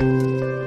Música